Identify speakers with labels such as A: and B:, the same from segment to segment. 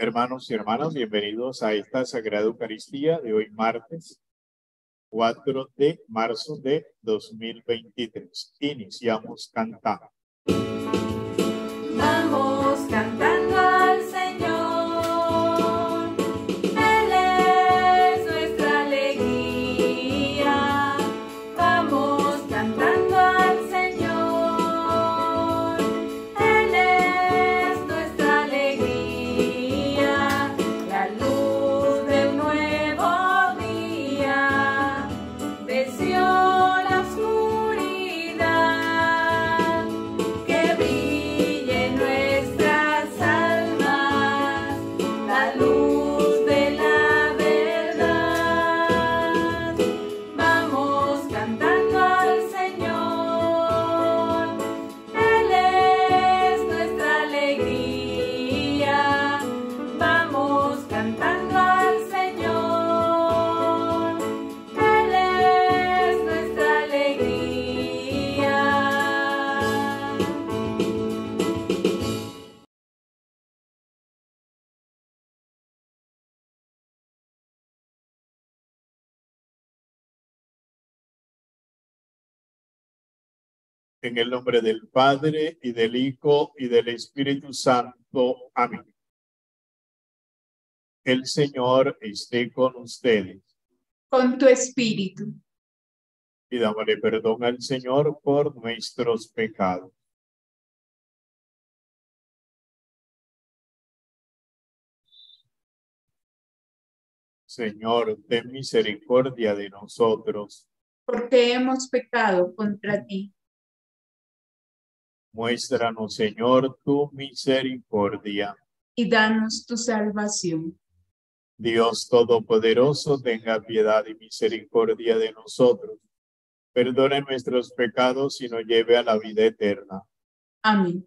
A: Hermanos y hermanas, bienvenidos a esta Sagrada Eucaristía de hoy martes 4 de marzo de 2023. Iniciamos cantando.
B: En
A: el nombre del Padre y del Hijo y del Espíritu Santo. Amén. El Señor esté con ustedes.
C: con tu espíritu.
A: Pidámosle perdón al Señor por nuestros pecados. Señor, ten misericordia de nosotros.
C: porque hemos pecado contra ti.
A: Muéstranos, Señor, tu misericordia.
C: y danos tu salvación.
A: Dios Todopoderoso, tenga piedad y misericordia de nosotros. Perdone nuestros pecados y nos lleve a la vida eterna.
C: Amén.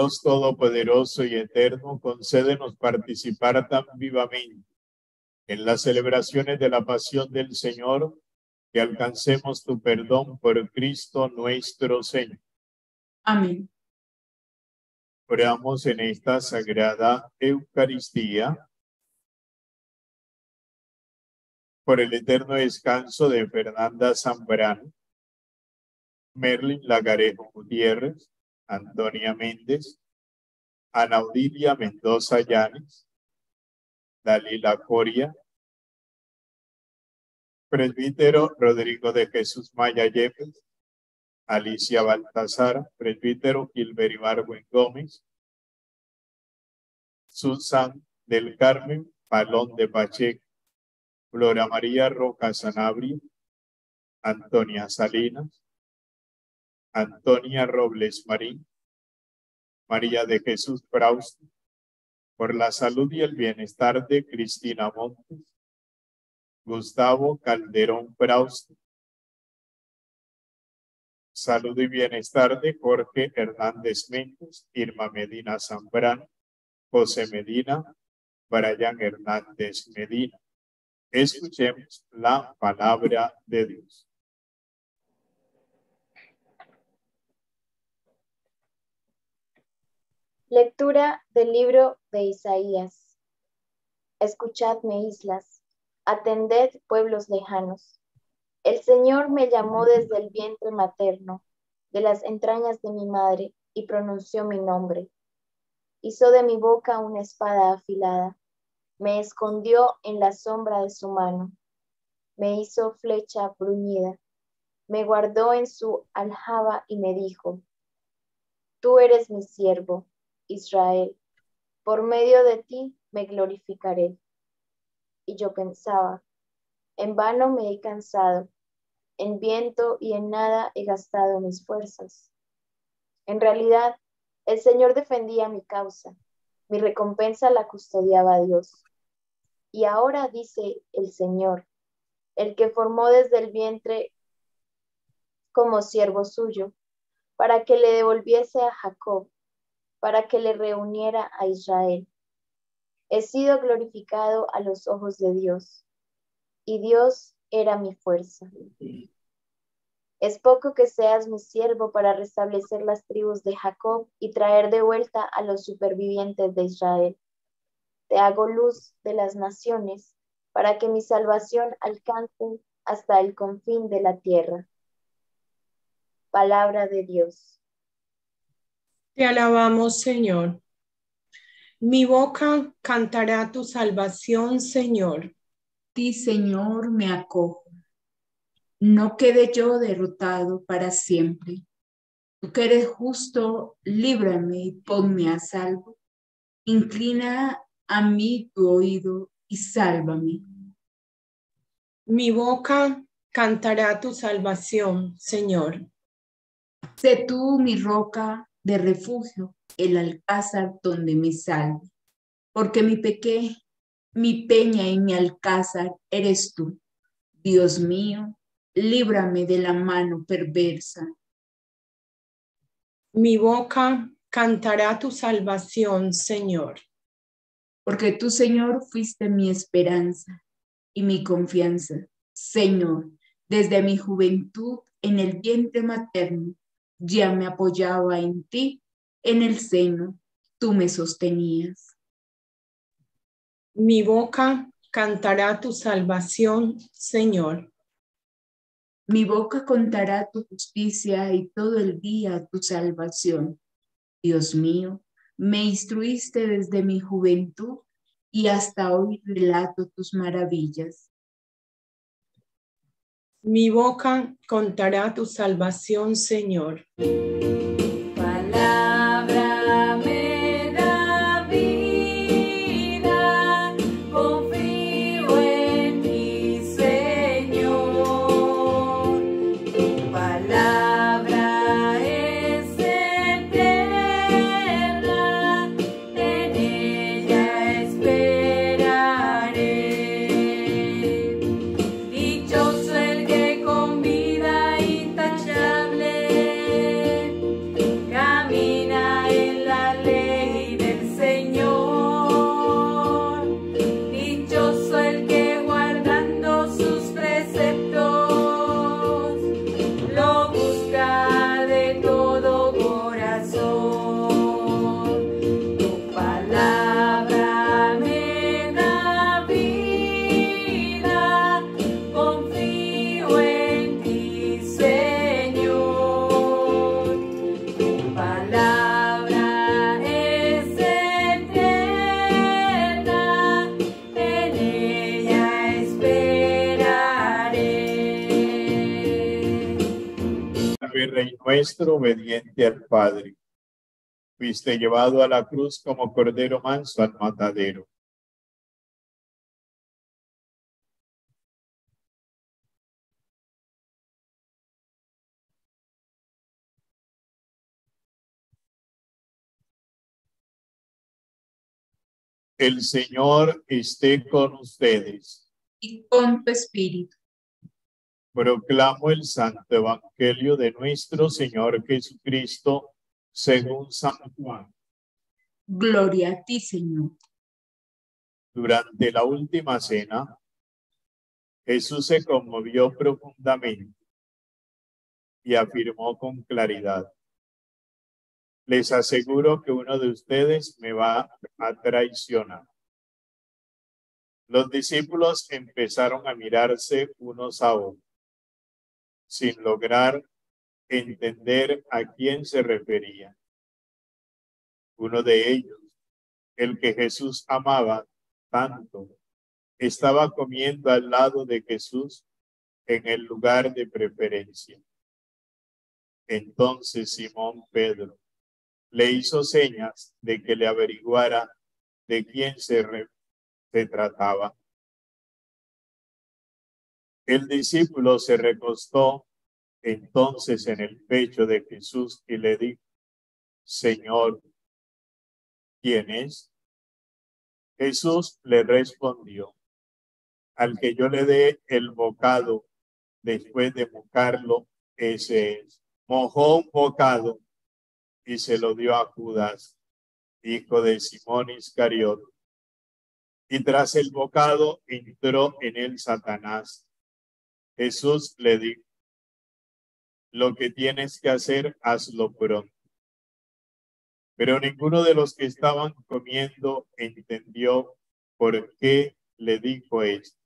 A: Dios Todopoderoso y Eterno, concédenos participar tan vivamente en las celebraciones de la pasión del Señor, que alcancemos tu perdón por Cristo nuestro Señor.
C: Amén.
A: Oramos en esta sagrada Eucaristía por el eterno descanso de Fernanda Zambrano, Merlin Lagarejo Gutiérrez, Antonia Méndez, Ana Odilia Mendoza Llanes, Dalila Coria, presbítero Rodrigo de Jesús Maya Yepes, Alicia Baltasar, presbítero Gilbert Ibargüen Gómez, Susan del Carmen Palón de Pacheco, Flora María Roca Sanabria, Antonia Salinas, Antonia Robles Marín, María de Jesús Praust, por la salud y el bienestar de Cristina Montes, Gustavo Calderón Praust, salud y bienestar de Jorge Hernández Méndez, Irma Medina Zambrano, José Medina, Brian Hernández Medina. Escuchemos la palabra de Dios.
D: Lectura del libro de Isaías. Escuchadme, islas, atended, pueblos lejanos. El Señor me llamó desde el vientre materno, de las entrañas de mi madre, y pronunció mi nombre. Hizo de mi boca una espada afilada, me escondió en la sombra de su mano, me hizo flecha bruñida, me guardó en su aljaba y me dijo, Tú eres mi siervo, Israel, por medio de ti me glorificaré. Y yo pensaba, en vano me he cansado, en viento y en nada he gastado mis fuerzas. En realidad, el Señor defendía mi causa, mi recompensa la custodiaba Dios. Y ahora dice el Señor, el que formó desde el vientre como siervo suyo, para que le devolviese a Jacob, para que le reuniera a Israel. He sido glorificado a los ojos de Dios, y Dios era mi fuerza. Es poco que seas mi siervo para restablecer las tribus de Jacob y traer de vuelta a los supervivientes de Israel. Te hago luz de las naciones para que mi salvación alcance hasta el confín de la tierra. Palabra de Dios.
C: Te alabamos, Señor. Mi boca cantará tu salvación, Señor.
E: Ti, Señor, me acojo. No quede yo derrotado para siempre. Tú que eres justo, líbrame y ponme a salvo. Inclina a mí tu oído y sálvame.
C: Mi boca cantará tu salvación, Señor.
E: Sé tú mi roca de refugio, el alcázar donde me salve. Porque mi peque, mi peña y mi alcázar eres tú. Dios mío, líbrame de la mano perversa.
C: Mi boca cantará tu salvación, Señor.
E: Porque tú, Señor, fuiste mi esperanza y mi confianza. Señor, desde mi juventud en el vientre materno, ya me apoyaba en ti, en el seno, tú me sostenías.
C: Mi boca cantará tu salvación, Señor.
E: Mi boca contará tu justicia y todo el día tu salvación. Dios mío, me instruiste desde mi juventud y hasta hoy relato tus maravillas.
C: Mi boca contará tu salvación, Señor.
A: Rey nuestro, obediente al Padre. Fuiste llevado a la cruz como cordero manso al matadero. El Señor esté con ustedes.
E: Y con tu espíritu.
A: Proclamo el Santo Evangelio de nuestro Señor Jesucristo según San Juan.
E: Gloria a ti, Señor.
A: Durante la última cena, Jesús se conmovió profundamente y afirmó con claridad, les aseguro que uno de ustedes me va a traicionar. Los discípulos empezaron a mirarse unos a otros, sin lograr entender a quién se refería. Uno de ellos, el que Jesús amaba tanto, estaba comiendo al lado de Jesús en el lugar de preferencia. Entonces Simón Pedro le hizo señas de que le averiguara de quién se, se trataba. El discípulo se recostó entonces en el pecho de Jesús y le dijo, Señor, ¿quién es? Jesús le respondió, al que yo le dé el bocado después de buscarlo, ese es. Mojó un bocado y se lo dio a Judas, hijo de Simón Iscariot. Y tras el bocado entró en él Satanás. Jesús le dijo, lo que tienes que hacer, hazlo pronto. Pero ninguno de los que estaban comiendo entendió por qué le dijo esto.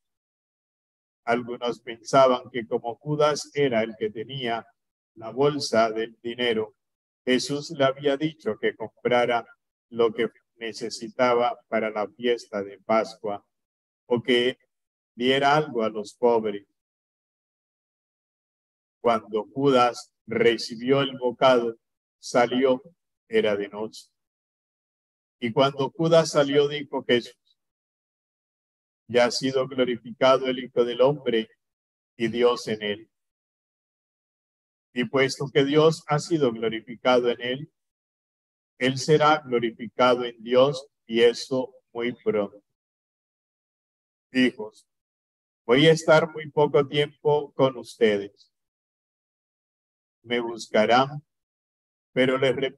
A: Algunos pensaban que como Judas era el que tenía la bolsa del dinero, Jesús le había dicho que comprara lo que necesitaba para la fiesta de Pascua o que diera algo a los pobres. Cuando Judas recibió el bocado, salió, era de noche. Y cuando Judas salió, dijo Jesús, ya ha sido glorificado el Hijo del Hombre y Dios en él. Y puesto que Dios ha sido glorificado en él, él será glorificado en Dios y eso muy pronto. Hijos, voy a estar muy poco tiempo con ustedes. Me buscarán, pero les,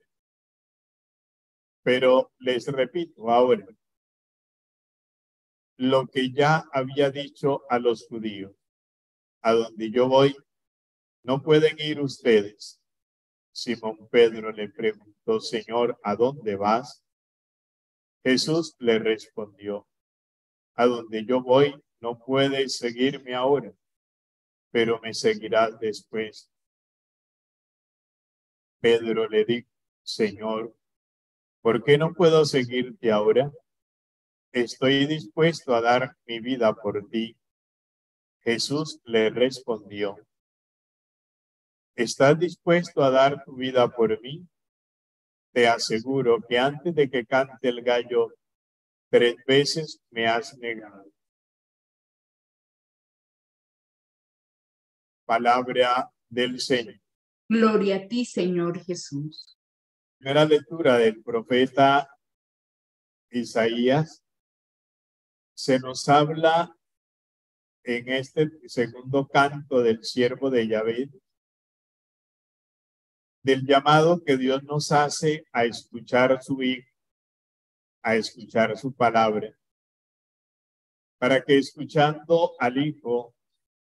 A: pero les repito ahora, lo que ya había dicho a los judíos. A donde yo voy, no pueden ir ustedes. Simón Pedro le preguntó, Señor, ¿a dónde vas? Jesús le respondió, a donde yo voy, no puedes seguirme ahora, pero me seguirás después. Pedro le dijo, Señor, ¿por qué no puedo seguirte ahora? estoy dispuesto a dar mi vida por ti. Jesús le respondió, ¿estás dispuesto a dar tu vida por mí? Te aseguro que antes de que cante el gallo, tres veces me has negado. Palabra del Señor.
E: Gloria a ti, Señor Jesús.
A: Primera lectura del profeta Isaías se nos habla en este segundo canto del siervo de Yahvé del llamado que Dios nos hace a escuchar su hijo, a escuchar su palabra, para que escuchando al hijo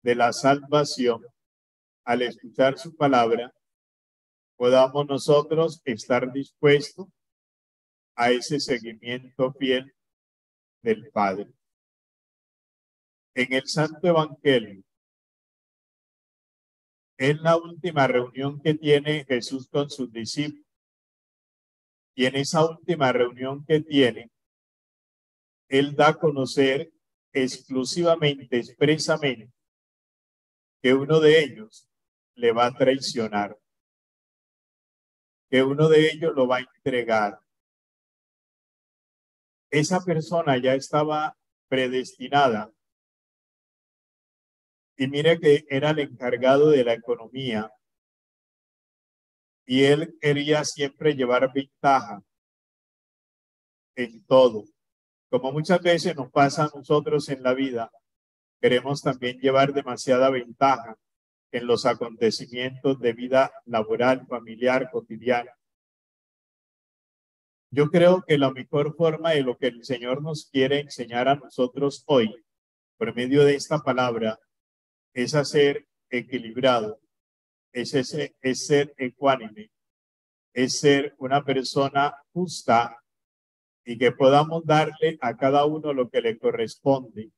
A: de la salvación, al escuchar su palabra, podamos nosotros estar dispuestos a ese seguimiento fiel del Padre. En el Santo Evangelio, es la última reunión que tiene Jesús con sus discípulos. Y en esa última reunión que tiene, Él da a conocer exclusivamente, expresamente, que uno de ellos le va a traicionar, que uno de ellos lo va a entregar, esa persona ya estaba predestinada. Y mire que era el encargado de la economía y él quería siempre llevar ventaja en todo. Como muchas veces nos pasa a nosotros en la vida, queremos también llevar demasiada ventaja en los acontecimientos de vida laboral, familiar, cotidiana. Yo creo que la mejor forma de lo que el Señor nos quiere enseñar a nosotros hoy, por medio de esta palabra, es hacer equilibrado, es, ese, es ser ecuánime, es ser una persona justa y que podamos darle a cada uno lo que le corresponde.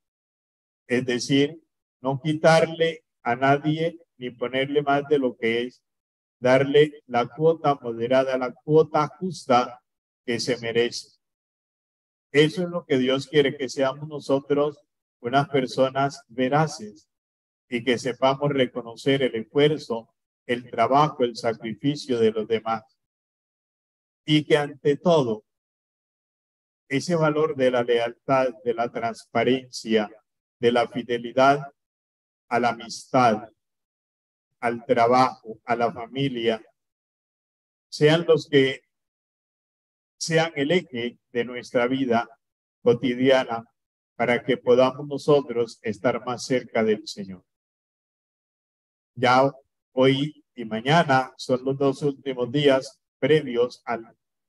A: Es decir, no quitarle a nadie ni ponerle más de lo que es, darle la cuota moderada, la cuota justa que se merece. Eso es lo que Dios quiere, que seamos nosotros unas personas veraces y que sepamos reconocer el esfuerzo, el trabajo, el sacrificio de los demás. Y que ante todo, ese valor de la lealtad, de la transparencia, de la fidelidad a la amistad, al trabajo, a la familia, sean los que sean el eje de nuestra vida cotidiana para que podamos nosotros estar más cerca del Señor. Ya hoy y mañana son los dos últimos días previos a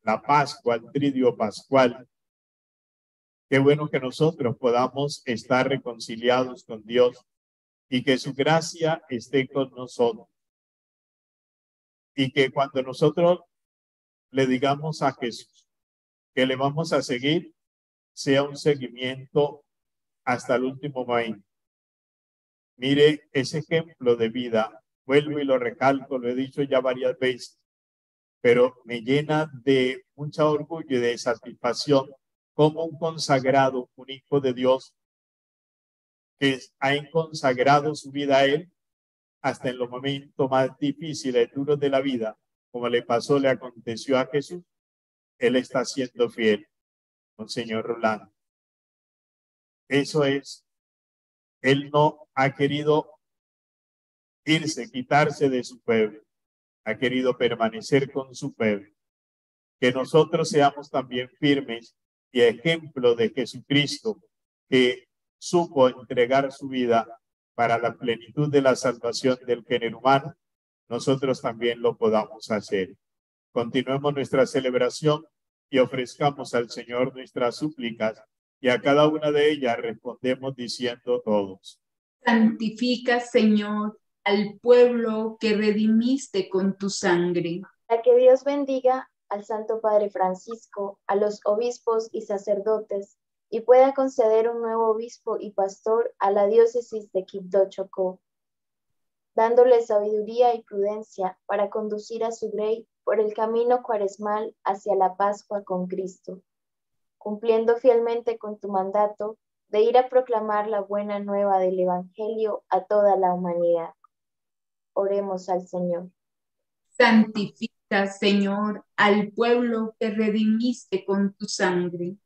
A: la Pascua, al tridio pascual. Qué bueno que nosotros podamos estar reconciliados con Dios y que su gracia esté con nosotros. Y que cuando nosotros le digamos a Jesús que le vamos a seguir, sea un seguimiento hasta el último momento. Mire ese ejemplo de vida. Vuelvo y lo recalco, lo he dicho ya varias veces, pero me llena de mucha orgullo y de satisfacción como un consagrado, un hijo de Dios, que ha consagrado su vida a Él hasta en los momentos más difíciles, duros de la vida, como le pasó, le aconteció a Jesús, Él está siendo fiel, Señor Rolando. Eso es, Él no ha querido irse, quitarse de su pueblo, ha querido permanecer con su pueblo. Que nosotros seamos también firmes y ejemplo de Jesucristo, que supo entregar su vida para la plenitud de la salvación del género humano, nosotros también lo podamos hacer. Continuemos nuestra celebración y ofrezcamos al Señor nuestras súplicas y a cada una de ellas respondemos diciendo todos.
E: Santifica, Señor, al pueblo que redimiste con tu sangre.
D: A que Dios bendiga al Santo Padre Francisco, a los obispos y sacerdotes, y pueda conceder un nuevo obispo y pastor a la diócesis de Quibdó Chocó, dándole sabiduría y prudencia para conducir a su rey por el camino cuaresmal hacia la Pascua con Cristo, cumpliendo fielmente con tu mandato de ir a proclamar la buena nueva del Evangelio a toda la humanidad. Oremos al Señor.
E: Santifica Señor, al pueblo que redimiste con tu sangre.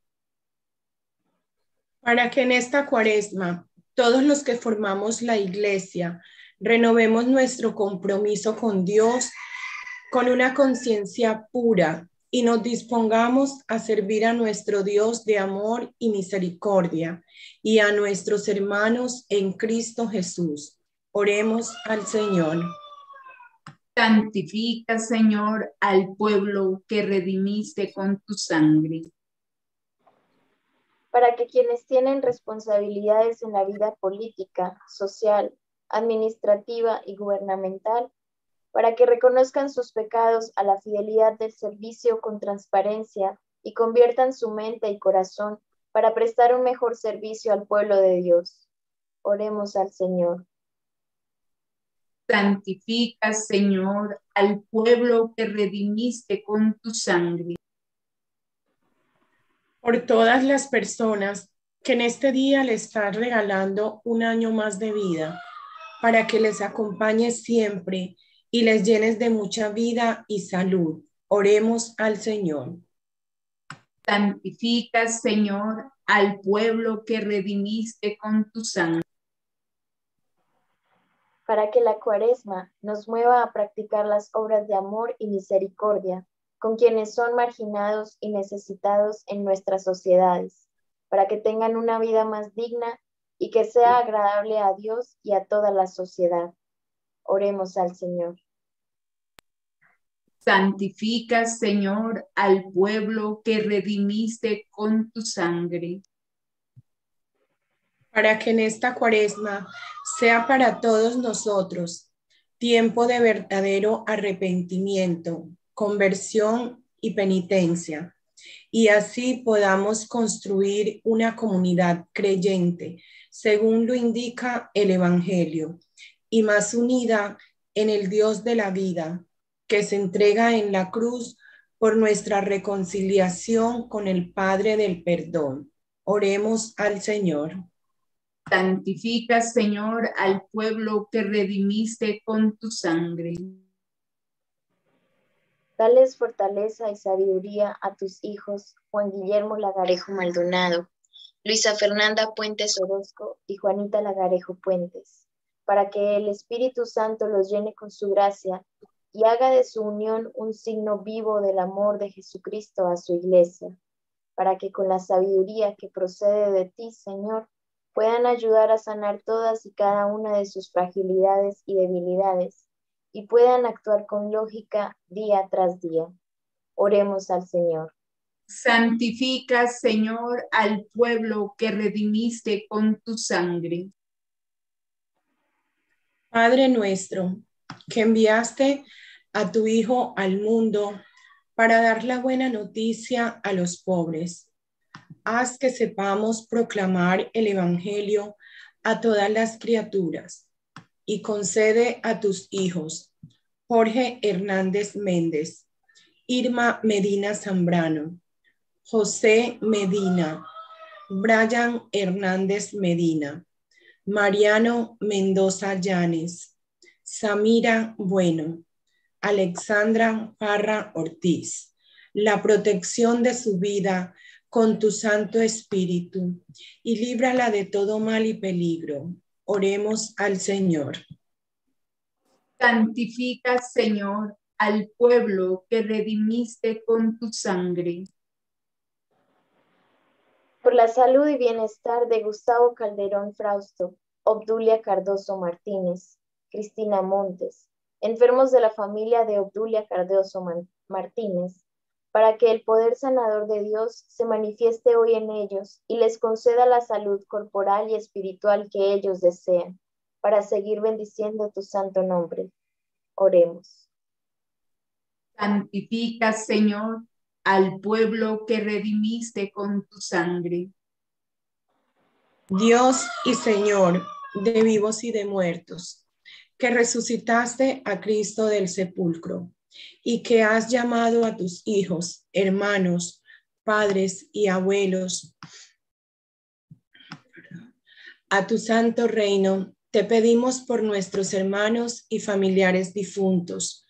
F: Para que en esta cuaresma todos los que formamos la iglesia renovemos nuestro compromiso con Dios con una conciencia pura y nos dispongamos a servir a nuestro Dios de amor y misericordia y a nuestros hermanos en Cristo Jesús. Oremos al Señor.
E: Santifica, Señor, al pueblo que redimiste con tu sangre.
D: Para que quienes tienen responsabilidades en la vida política, social, administrativa y gubernamental, para que reconozcan sus pecados a la fidelidad del servicio con transparencia y conviertan su mente y corazón para prestar un mejor servicio al pueblo de Dios. Oremos al Señor.
E: Santifica, Señor, al pueblo que redimiste con tu sangre.
F: Por todas las personas que en este día le estás regalando un año más de vida, para que les acompañes siempre y les llenes de mucha vida y salud. Oremos al Señor.
E: Santifica, Señor, al pueblo que redimiste con tu sangre
D: para que la cuaresma nos mueva a practicar las obras de amor y misericordia con quienes son marginados y necesitados en nuestras sociedades, para que tengan una vida más digna y que sea agradable a Dios y a toda la sociedad. Oremos al Señor.
E: Santifica, Señor, al pueblo que redimiste con tu sangre.
F: Para que en esta cuaresma sea para todos nosotros tiempo de verdadero arrepentimiento, conversión y penitencia, y así podamos construir una comunidad creyente, según lo indica el Evangelio, y más unida en el Dios de la vida, que se entrega en la cruz por nuestra reconciliación con el Padre del perdón. Oremos al Señor.
E: Santifica, Señor, al pueblo que redimiste con tu sangre.
D: Dales fortaleza y sabiduría a tus hijos, Juan Guillermo Lagarejo Maldonado, Luisa Fernanda Puentes Orozco y Juanita Lagarejo Puentes, para que el Espíritu Santo los llene con su gracia y haga de su unión un signo vivo del amor de Jesucristo a su iglesia, para que con la sabiduría que procede de ti, Señor, puedan ayudar a sanar todas y cada una de sus fragilidades y debilidades y puedan actuar con lógica día tras día. Oremos al Señor.
E: Santifica, Señor, al pueblo que redimiste con tu sangre.
F: Padre nuestro, que enviaste a tu Hijo al mundo para dar la buena noticia a los pobres. Haz que sepamos proclamar el Evangelio a todas las criaturas y concede a tus hijos, Jorge Hernández Méndez, Irma Medina Zambrano, José Medina, Brian Hernández Medina, Mariano Mendoza Llanes, Samira Bueno, Alexandra Parra Ortiz, la protección de su vida con tu Santo Espíritu y líbrala de todo mal y peligro. Oremos al Señor.
E: Santifica, Señor, al pueblo que redimiste con tu sangre.
D: Por la salud y bienestar de Gustavo Calderón Frausto, Obdulia Cardoso Martínez, Cristina Montes, enfermos de la familia de Obdulia Cardoso Martínez, para que el poder sanador de Dios se manifieste hoy en ellos y les conceda la salud corporal y espiritual que ellos desean, para seguir bendiciendo tu santo nombre. Oremos.
E: Santifica, Señor, al pueblo que redimiste con tu sangre.
F: Dios y Señor de vivos y de muertos, que resucitaste a Cristo del sepulcro y que has llamado a tus hijos, hermanos, padres y abuelos a tu santo reino, te pedimos por nuestros hermanos y familiares difuntos.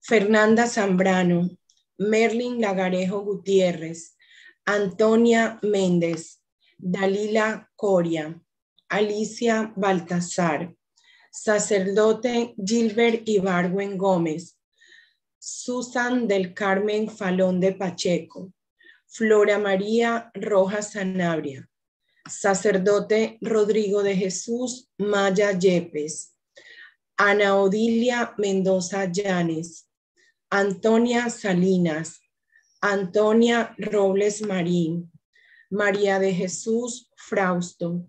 F: Fernanda Zambrano, Merlin Lagarejo Gutiérrez, Antonia Méndez, Dalila Coria, Alicia Baltasar, sacerdote Gilbert Ibargüen Gómez, Susan del Carmen Falón de Pacheco, Flora María Rojas Sanabria, sacerdote Rodrigo de Jesús Maya Yepes, Ana Odilia Mendoza Llanes, Antonia Salinas, Antonia Robles Marín, María de Jesús Frausto,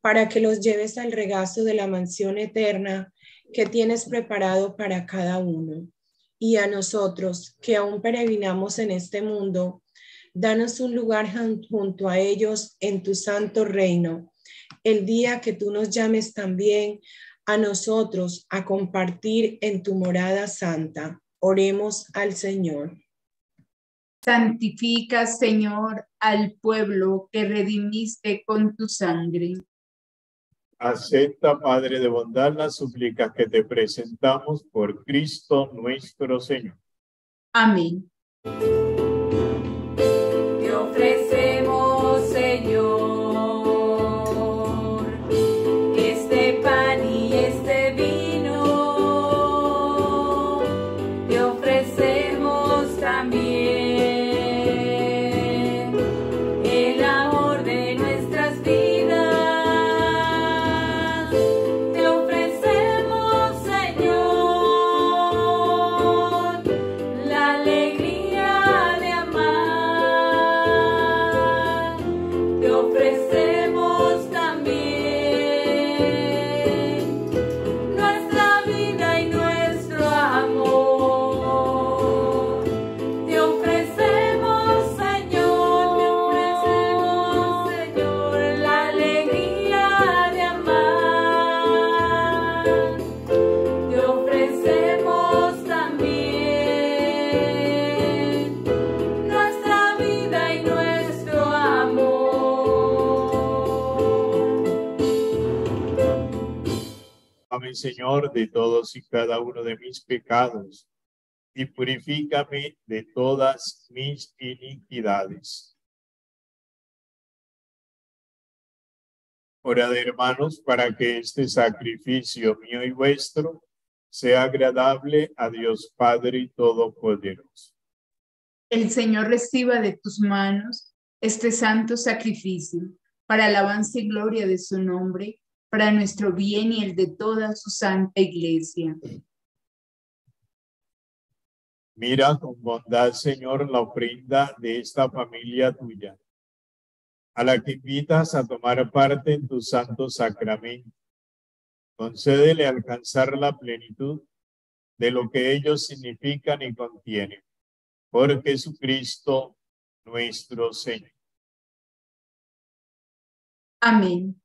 F: para que los lleves al regazo de la mansión eterna que tienes preparado para cada uno. Y a nosotros, que aún peregrinamos en este mundo, danos un lugar junto a ellos en tu santo reino, el día que tú nos llames también a nosotros a compartir en tu morada santa. Oremos al Señor.
E: Santifica, Señor, al pueblo que redimiste con tu sangre.
A: Acepta, Padre de bondad, las súplicas que te presentamos por Cristo nuestro Señor.
E: Amén.
C: Señor, de
A: todos y cada uno de mis pecados, y purifícame de todas mis iniquidades. Orad, hermanos, para que este sacrificio mío y vuestro sea agradable a Dios Padre Todopoderoso.
E: El Señor reciba de tus manos este santo sacrificio para alabanza y gloria de su nombre, para nuestro bien y el de toda su santa iglesia.
A: Mira con bondad, Señor, la ofrenda de esta familia tuya, a la que invitas a tomar parte en tu santo sacramento. Concédele alcanzar la plenitud de lo que ellos significan y contienen. Por Jesucristo nuestro Señor.
E: Amén.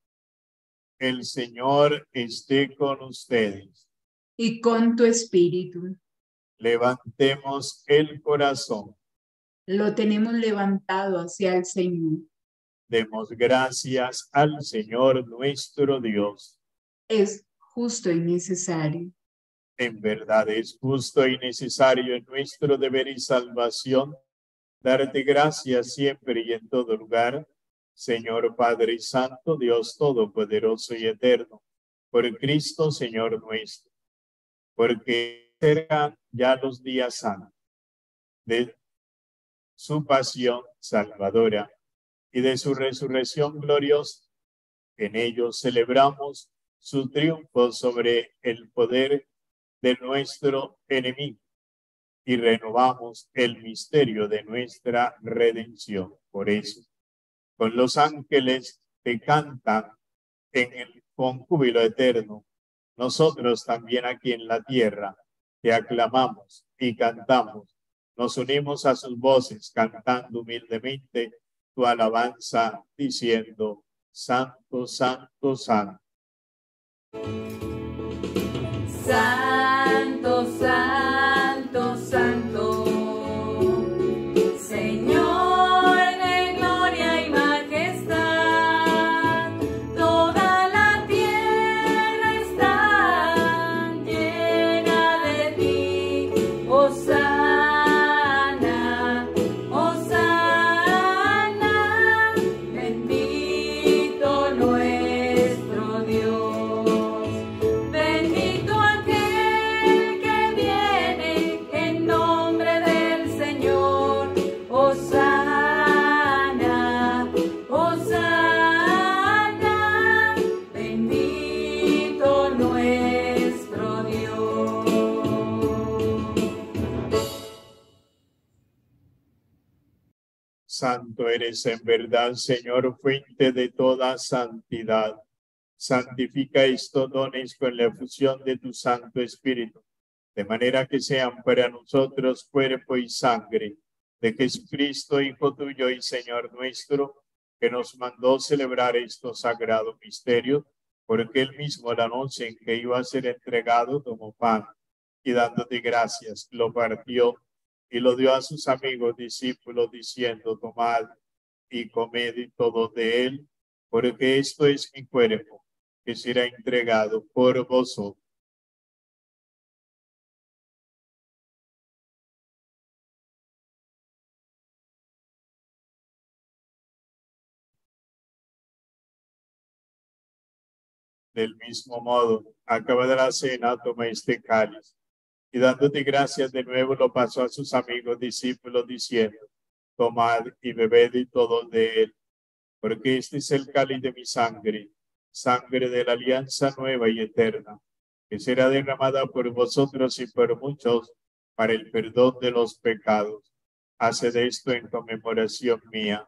A: El Señor esté con ustedes.
E: Y con tu espíritu.
A: Levantemos el corazón.
E: Lo tenemos levantado hacia el Señor.
A: Demos gracias al Señor nuestro Dios.
E: Es justo y necesario.
A: En verdad es justo y necesario en nuestro deber y salvación darte gracias siempre y en todo lugar, Señor Padre Santo, Dios Todopoderoso y Eterno, por Cristo Señor nuestro, porque cercan ya los días santos de su pasión salvadora y de su resurrección gloriosa. En ellos celebramos su triunfo sobre el poder de nuestro enemigo y renovamos el misterio de nuestra redención. Por eso, con los ángeles que cantan en el con júbilo eterno, nosotros también aquí en la tierra te aclamamos y cantamos. Nos unimos a sus voces cantando humildemente tu alabanza, diciendo, Santo, Santo, Santo.
C: Santo, santo, Santo
A: eres en verdad, Señor, fuente de toda santidad. Santifica estos dones con la efusión de tu Santo Espíritu, de manera que sean para nosotros cuerpo y sangre de Jesucristo, Hijo tuyo y Señor nuestro, que nos mandó celebrar estos sagrados misterios, porque él mismo la noche en que iba a ser entregado tomó pan y dándote gracias, lo partió y lo dio a sus amigos discípulos diciendo, tomad y comed y todo de él, porque esto es mi cuerpo, que será entregado por vosotros. Del mismo modo, acabada la cena, toma este cáliz y dándote gracias de nuevo lo pasó a sus amigos discípulos diciendo, tomad y bebed y todo de él, porque este es el cáliz de mi sangre, sangre de la alianza nueva y eterna, que será derramada por vosotros y por muchos para el perdón de los pecados. Haced esto en conmemoración mía.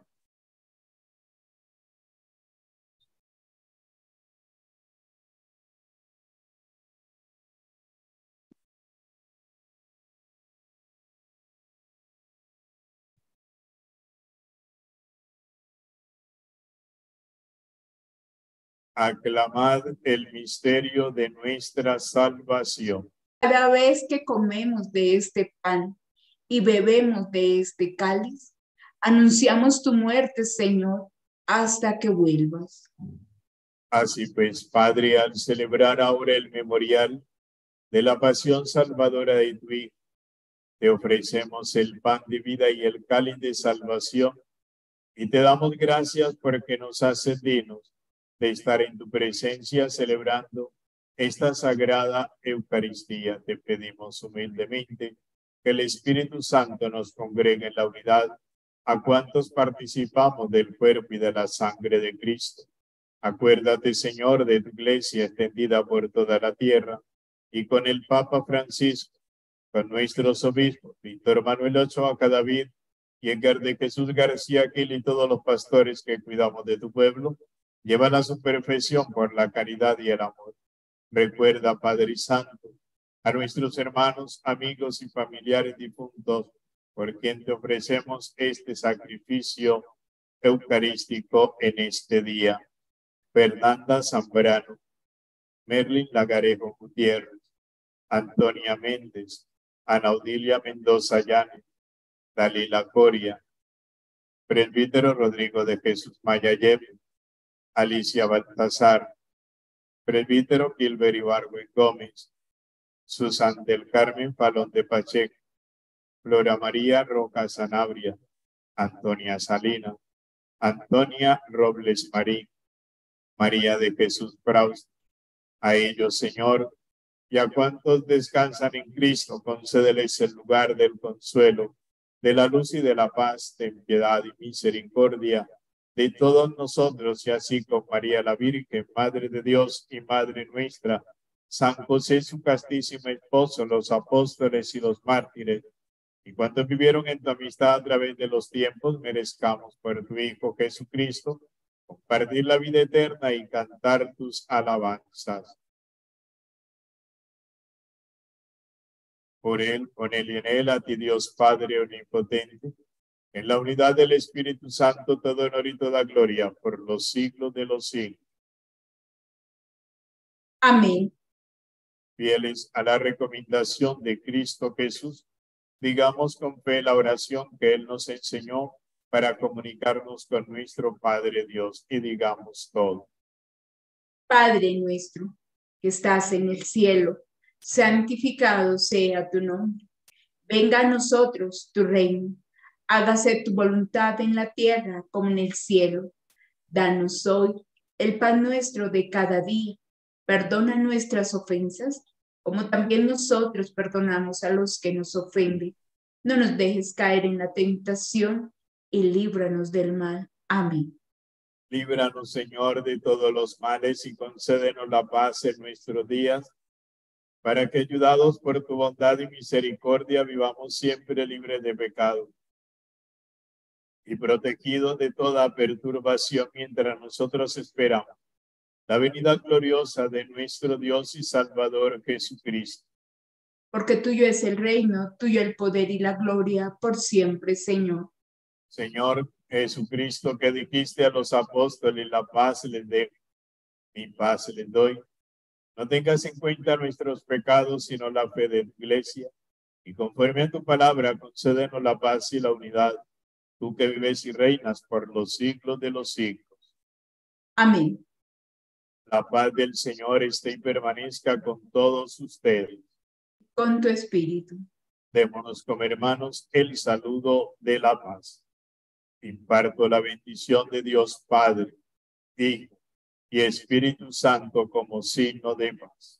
A: Aclamad el misterio de nuestra salvación.
E: Cada vez que comemos de este pan y bebemos de este cáliz, anunciamos tu muerte, Señor, hasta que vuelvas.
A: Así pues, Padre, al celebrar ahora el memorial de la pasión salvadora de tu Hijo, te ofrecemos el pan de vida y el cáliz de salvación y te damos gracias porque nos haces dignos de estar en tu presencia celebrando esta sagrada Eucaristía. Te pedimos humildemente que el Espíritu Santo nos congregue en la unidad a cuantos participamos del cuerpo y de la sangre de Cristo. Acuérdate, Señor, de tu iglesia extendida por toda la tierra y con el Papa Francisco, con nuestros obispos, Víctor Manuel Ochoa David y Edgar de Jesús García Aquil y todos los pastores que cuidamos de tu pueblo, llevan a su perfección por la caridad y el amor. Recuerda, Padre Santo, a nuestros hermanos, amigos y familiares difuntos, por quien te ofrecemos este sacrificio eucarístico en este día. Fernanda Zambrano, Merlin Lagarejo Gutiérrez, Antonia Méndez, Anaudilia Mendoza Llanes, Dalila Coria, Presbítero Rodrigo de Jesús Mayayev, Alicia Baltasar, Presbítero Gilbert Ibargüen Gómez, Susan del Carmen Palón de Pacheco, Flora María Roca Sanabria, Antonia Salina, Antonia Robles Marín, María de Jesús Praus, a ellos, Señor, y a cuantos descansan en Cristo, concédeles el lugar del consuelo, de la luz y de la paz, de piedad y misericordia de todos nosotros, y así con María la Virgen, Madre de Dios y Madre nuestra, San José, su castísimo esposo, los apóstoles y los mártires, y cuando vivieron en tu amistad a través de los tiempos, merezcamos por tu Hijo Jesucristo compartir la vida eterna y cantar tus alabanzas. Por él, con él y en él, a ti Dios Padre Omnipotente, en la unidad del Espíritu Santo, todo honor y toda gloria por los siglos de los siglos.
E: Amén.
A: Fieles a la recomendación de Cristo Jesús, digamos con fe la oración que Él nos enseñó para comunicarnos con nuestro Padre Dios y digamos todo.
E: Padre nuestro, que estás en el cielo, santificado sea tu nombre. Venga a nosotros tu reino. Hágase tu voluntad en la tierra como en el cielo. Danos hoy el pan nuestro de cada día. Perdona nuestras ofensas, como también nosotros perdonamos a los que nos ofenden. No nos dejes caer en la tentación y líbranos del mal. Amén.
A: Líbranos, Señor, de todos los males y concédenos la paz en nuestros días, para que, ayudados por tu bondad y misericordia, vivamos siempre libres de pecado y protegidos de toda perturbación mientras nosotros esperamos la venida gloriosa de nuestro Dios y Salvador Jesucristo.
E: Porque tuyo es el reino, tuyo el poder y la gloria por siempre, Señor.
A: Señor Jesucristo, que dijiste a los apóstoles, la paz les dejo, mi paz les doy. No tengas en cuenta nuestros pecados, sino la fe de tu iglesia. Y conforme a tu palabra, concédenos la paz y la unidad, tú que vives y reinas por los siglos de los siglos.
E: Amén.
A: La paz del Señor esté y permanezca con todos ustedes.
E: Con tu espíritu.
A: Démonos como hermanos el saludo de la paz imparto la bendición de Dios Padre, Hijo y Espíritu Santo como signo de paz.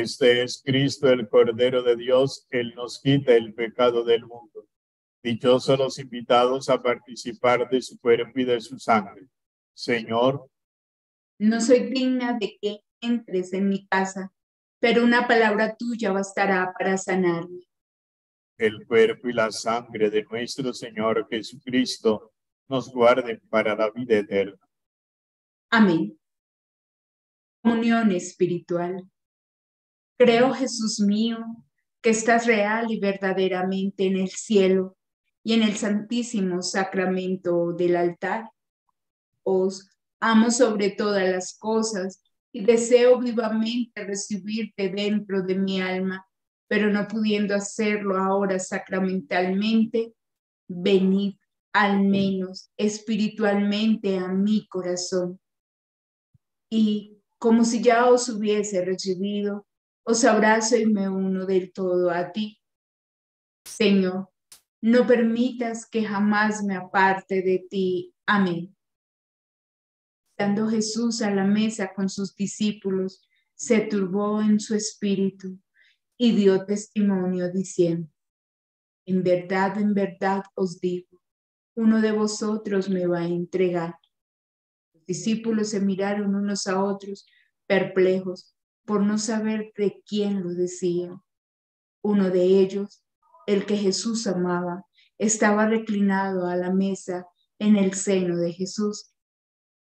A: Este es Cristo, el Cordero de Dios, Él nos quita el pecado del mundo. Dichosos los invitados a participar de su cuerpo y de su sangre. Señor,
E: No soy digna de que entres en mi casa, pero una palabra tuya bastará para sanarme.
A: el cuerpo y la sangre de nuestro Señor Jesucristo nos guarden para la vida eterna.
E: Amén. Comunión espiritual. Creo, Jesús mío, que estás real y verdaderamente en el cielo y en el santísimo sacramento del altar. Os amo sobre todas las cosas y deseo vivamente recibirte dentro de mi alma, pero no pudiendo hacerlo ahora sacramentalmente, venid al menos espiritualmente a mi corazón. Y como si ya os hubiese recibido, os abrazo y me uno del todo a ti. Señor, no permitas que jamás me aparte de ti. Amén. Estando Jesús a la mesa con sus discípulos, se turbó en su espíritu y dio testimonio diciendo, en verdad, en verdad os digo, uno de vosotros me va a entregar. Los discípulos se miraron unos a otros perplejos por no saber de quién lo decía. Uno de ellos, el que Jesús amaba, estaba reclinado a la mesa en el seno de Jesús.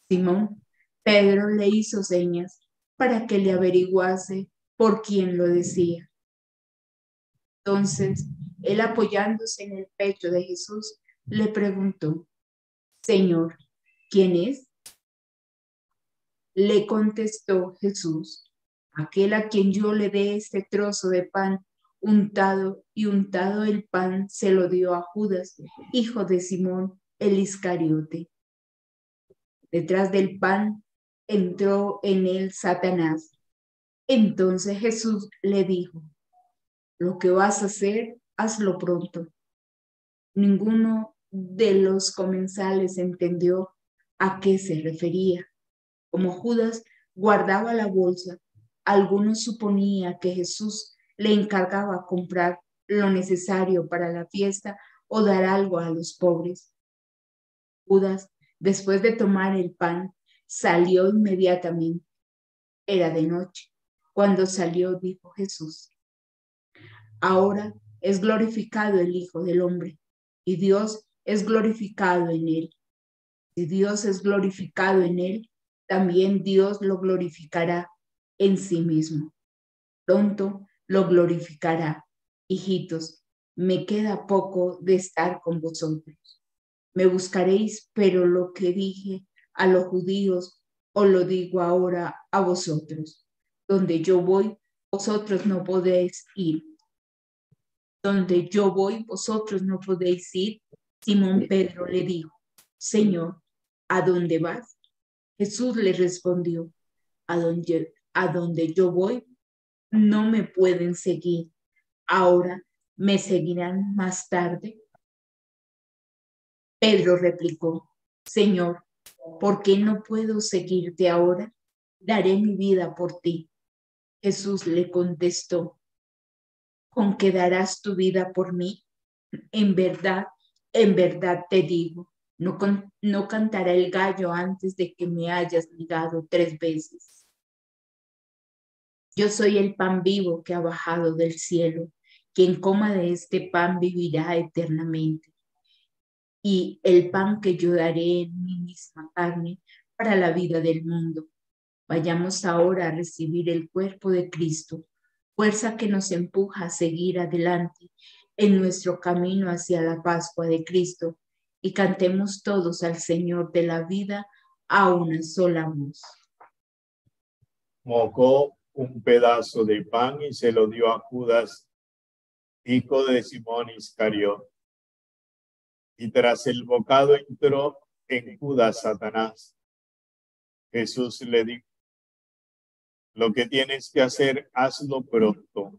E: Simón, Pedro le hizo señas para que le averiguase por quién lo decía. Entonces, él apoyándose en el pecho de Jesús, le preguntó, Señor, ¿quién es? Le contestó Jesús, aquel a quien yo le dé este trozo de pan untado y untado el pan se lo dio a Judas, hijo de Simón el Iscariote. Detrás del pan entró en él Satanás. Entonces Jesús le dijo, lo que vas a hacer, hazlo pronto. Ninguno de los comensales entendió a qué se refería. Como Judas guardaba la bolsa, algunos suponía que Jesús le encargaba comprar lo necesario para la fiesta o dar algo a los pobres. Judas, después de tomar el pan, salió inmediatamente. Era de noche. Cuando salió, dijo Jesús, ahora es glorificado el Hijo del Hombre y Dios es glorificado en él. Si Dios es glorificado en él, también Dios lo glorificará en sí mismo. Pronto lo glorificará. Hijitos, me queda poco de estar con vosotros. Me buscaréis, pero lo que dije a los judíos os lo digo ahora a vosotros. Donde yo voy, vosotros no podéis ir. Donde yo voy, vosotros no podéis ir. Simón Pedro le dijo, Señor, ¿a dónde vas? Jesús le respondió, a donde, a donde yo voy, no me pueden seguir. Ahora me seguirán más tarde. Pedro replicó, Señor, ¿por qué no puedo seguirte ahora? Daré mi vida por ti. Jesús le contestó, ¿con qué darás tu vida por mí? En verdad, en verdad te digo, no, no cantará el gallo antes de que me hayas negado tres veces. Yo soy el pan vivo que ha bajado del cielo. Quien coma de este pan vivirá eternamente. Y el pan que yo daré en mi misma carne para la vida del mundo. Vayamos ahora a recibir el cuerpo de Cristo, fuerza que nos empuja a seguir adelante en nuestro camino hacia la Pascua de Cristo y cantemos todos al Señor de la vida a una sola voz.
A: Un pedazo de pan y se lo dio a Judas, hijo de Simón Iscariot. Y tras el bocado entró en Judas Satanás. Jesús le dijo, lo que tienes que hacer, hazlo pronto.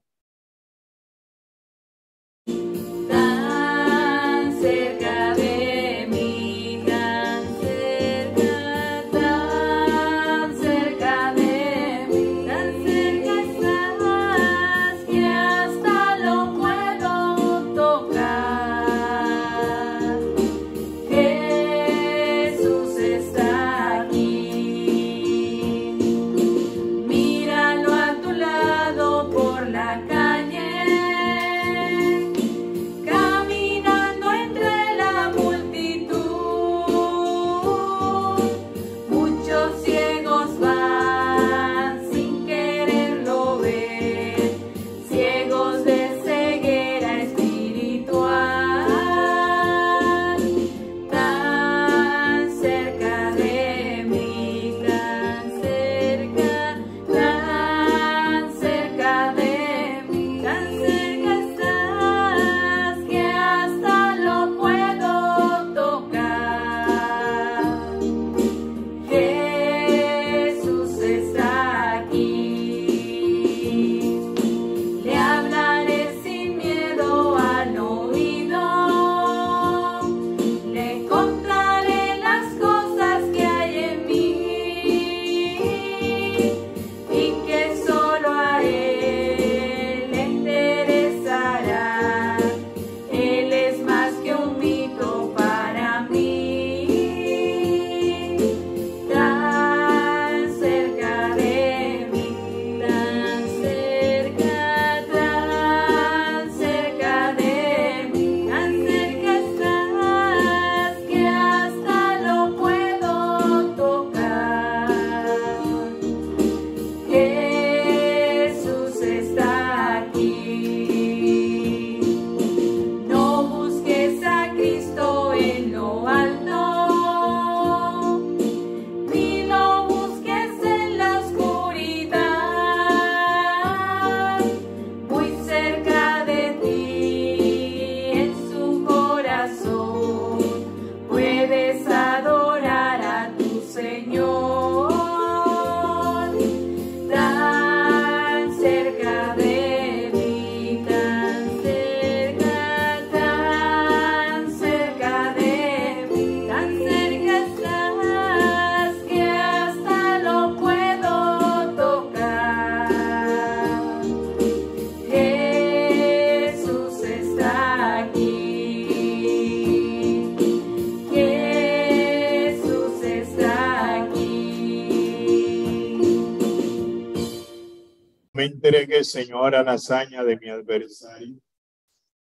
A: Entregues, Señor, a la hazaña de mi adversario,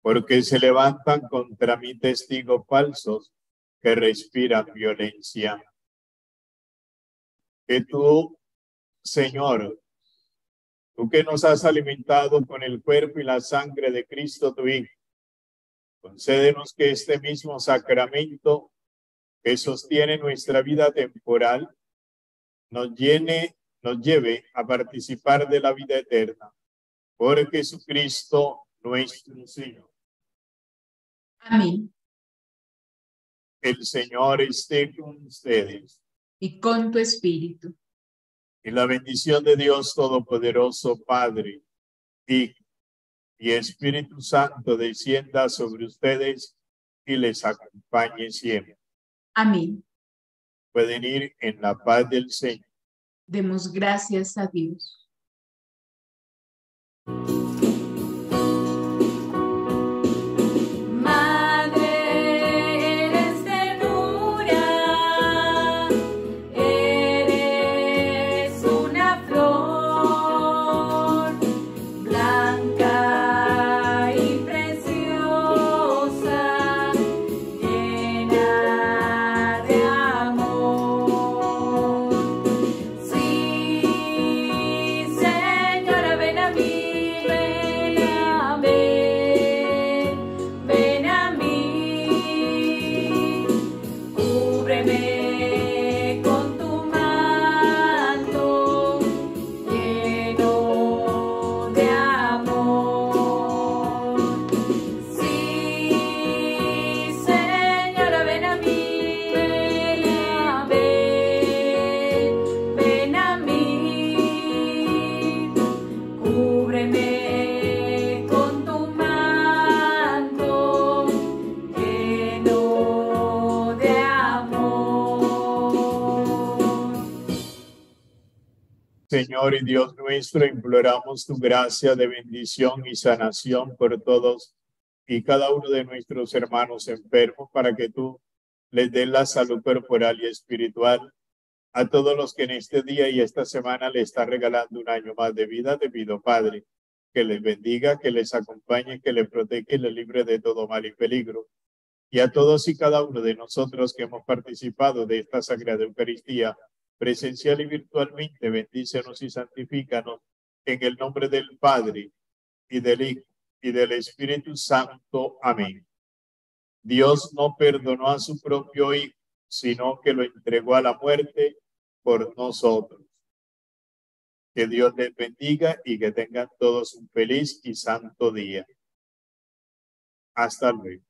A: porque se levantan contra mí testigos falsos que respiran violencia. Que tú, Señor, tú que nos has alimentado con el cuerpo y la sangre de Cristo tu Hijo, concédenos que este mismo sacramento que sostiene nuestra vida temporal nos llene, nos lleve a participar de la vida eterna. Por Jesucristo nuestro Señor.
E: Amén.
A: El Señor esté con ustedes.
E: Y con tu espíritu.
A: Y la bendición de Dios Todopoderoso, Padre, Hijo y Espíritu Santo descienda sobre ustedes y les acompañe siempre.
E: Amén.
A: Pueden ir en la paz del Señor.
E: Demos gracias a Dios.
C: Madre,
A: Señor y Dios nuestro, imploramos tu gracia de bendición y sanación por todos y cada uno de nuestros hermanos enfermos para que tú les des la salud corporal y espiritual. A todos los que en este día y esta semana le están regalando un año más de vida, te pido, Padre, que les bendiga, que les acompañe, que les proteja y les libre de todo mal y peligro. Y a todos y cada uno de nosotros que hemos participado de esta Sagrada Eucaristía, presencial y virtualmente, bendícenos y santifícanos en el nombre del Padre y del Hijo y del Espíritu Santo. Amén. Dios no perdonó a su propio Hijo, sino que lo entregó a la muerte por nosotros. Que Dios les bendiga y que tengan todos un feliz y santo día. Hasta luego.